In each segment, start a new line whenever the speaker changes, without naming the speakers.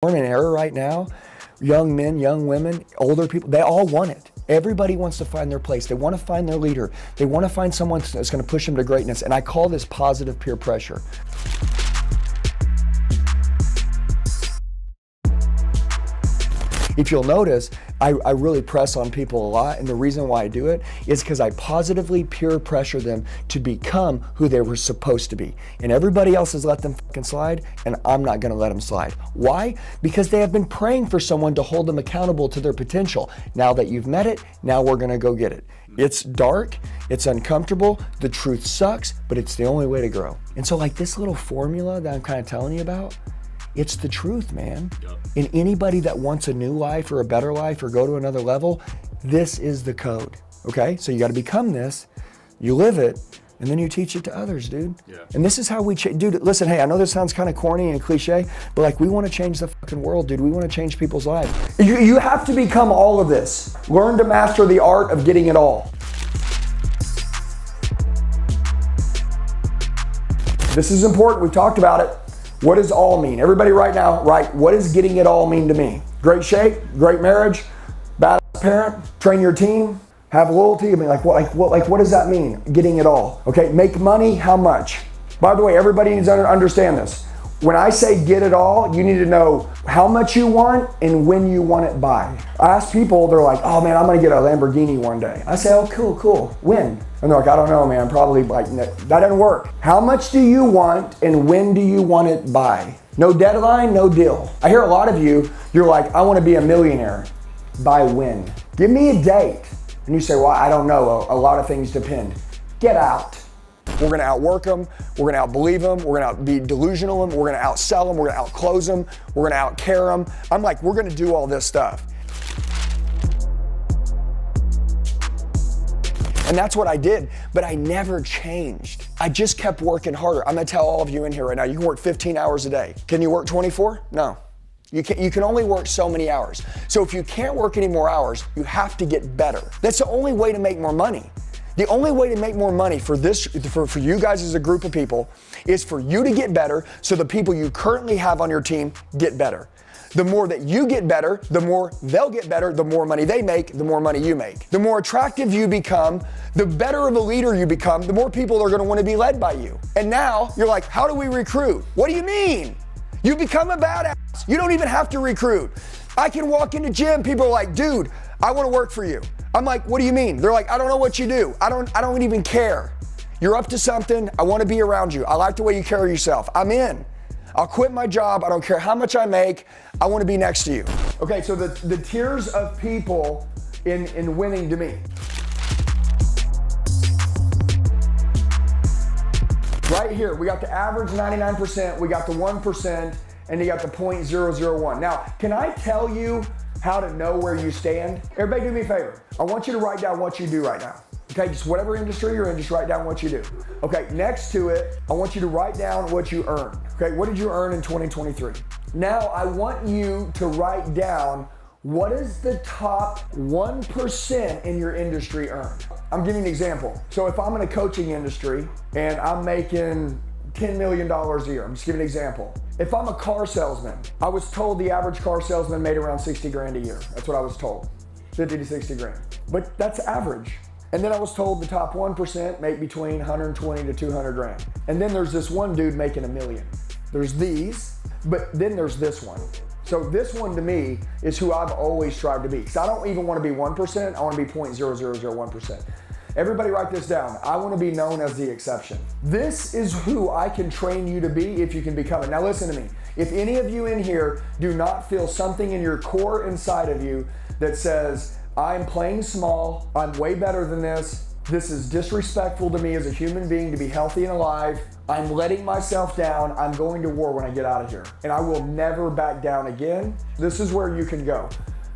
born in an era right now, young men, young women, older people, they all want it. Everybody wants to find their place. They want to find their leader. They want to find someone that's going to push them to greatness. And I call this positive peer pressure. If you'll notice, I, I, really press on people a lot, and the reason why I do it is because I positively peer pressure them to become who they were supposed to be. And everybody else has let them fucking slide, and I'm not gonna let them slide. Why? Because they have been praying for someone to hold them accountable to their potential. Now that you've met it, now we're gonna go get it. It's dark, it's uncomfortable, the truth sucks, but it's the only way to grow. And so, like this little formula that I'm kind of telling you about, it's the truth, man. Yep. And anybody that wants a new life or a better life or go to another level, this is the code. Okay? So you got to become this, you live it, and then you teach it to others, dude. Yeah. And this is how we change. Dude, listen, hey, I know this sounds kind of corny and cliche, but like we want to change the fucking world, dude. We want to change people's lives. You, you have to become all of this. Learn to master the art of getting it all. This is important. We've talked about it. What does all mean? Everybody right now, right, what does getting it all mean to me? Great shape, great marriage, bad parent, train your team, have loyalty. I mean, like what, like what, like what does that mean? Getting it all. Okay, make money. How much? By the way, everybody needs to understand this. When I say get it all, you need to know how much you want and when you want it by. I ask people, they're like, oh man, I'm gonna get a Lamborghini one day. I say, oh, cool, cool. When? And they're like, I don't know, man, probably like, that doesn't work. How much do you want and when do you want it by? No deadline, no deal. I hear a lot of you, you're like, I wanna be a millionaire. By when? Give me a date. And you say, well, I don't know, a, a lot of things depend. Get out. We're gonna outwork them, we're gonna outbelieve them, we're gonna be delusional them, we're gonna outsell them, we're gonna outclose them, we're gonna outcare them. I'm like, we're gonna do all this stuff. And that's what I did, but I never changed. I just kept working harder. I'm gonna tell all of you in here right now, you can work 15 hours a day. Can you work 24? No. You can, you can only work so many hours. So if you can't work any more hours, you have to get better. That's the only way to make more money. The only way to make more money for this, for, for you guys as a group of people, is for you to get better so the people you currently have on your team get better. The more that you get better, the more they'll get better, the more money they make, the more money you make. The more attractive you become, the better of a leader you become, the more people are gonna wanna be led by you. And now you're like, how do we recruit? What do you mean? You become a badass. You don't even have to recruit. I can walk into gym, people are like, dude, I wanna work for you. I'm like, what do you mean? They're like, I don't know what you do. I don't, I don't even care. You're up to something. I want to be around you. I like the way you carry yourself. I'm in. I'll quit my job. I don't care how much I make. I want to be next to you. Okay, so the, the tiers of people in, in winning to me. Right here, we got the average 99%, we got the 1%, and you got the 0.001. Now, can I tell you how to know where you stand. Everybody do me a favor. I want you to write down what you do right now. Okay, just whatever industry you're in, just write down what you do. Okay, next to it, I want you to write down what you earn. Okay, what did you earn in 2023? Now I want you to write down what is the top 1% in your industry earn? I'm giving an example. So if I'm in a coaching industry and I'm making $10 million a year, I'm just giving an example. If I'm a car salesman, I was told the average car salesman made around 60 grand a year. That's what I was told, 50 to 60 grand. But that's average. And then I was told the top 1% make between 120 to 200 grand. And then there's this one dude making a million. There's these, but then there's this one. So this one to me is who I've always strived to be. Because I don't even want to be 1%, I want to be 0.0001%. Everybody write this down. I want to be known as the exception. This is who I can train you to be if you can become it. Now listen to me. If any of you in here do not feel something in your core inside of you that says, I'm playing small, I'm way better than this, this is disrespectful to me as a human being to be healthy and alive. I'm letting myself down. I'm going to war when I get out of here. And I will never back down again. This is where you can go.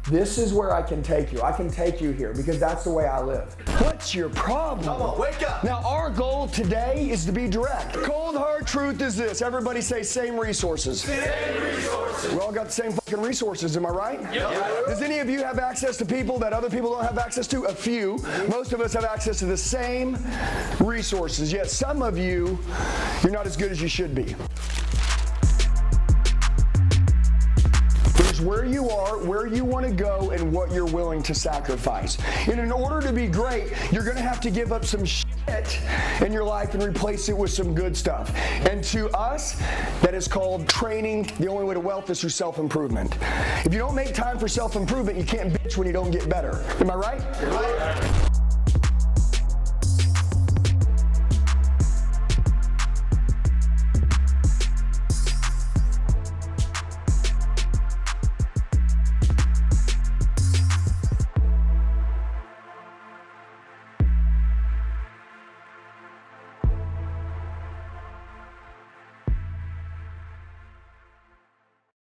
This is where I can take you. I can take you here because that's the way I live. What's your problem?
Come on, wake up.
Now, our goal today is to be direct. Cold hard truth is this. Everybody say same resources.
Same resources.
We all got the same fucking resources, am I right?
Yep. yep.
Does any of you have access to people that other people don't have access to? A few. Most of us have access to the same resources, yet some of you, you're not as good as you should be. Where you are, where you want to go, and what you're willing to sacrifice. And in order to be great, you're going to have to give up some shit in your life and replace it with some good stuff. And to us, that is called training. The only way to wealth is through self improvement. If you don't make time for self improvement, you can't bitch when you don't get better. Am I right?